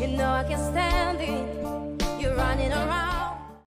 You know I can stand it.